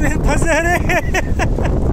में फंसे रहे।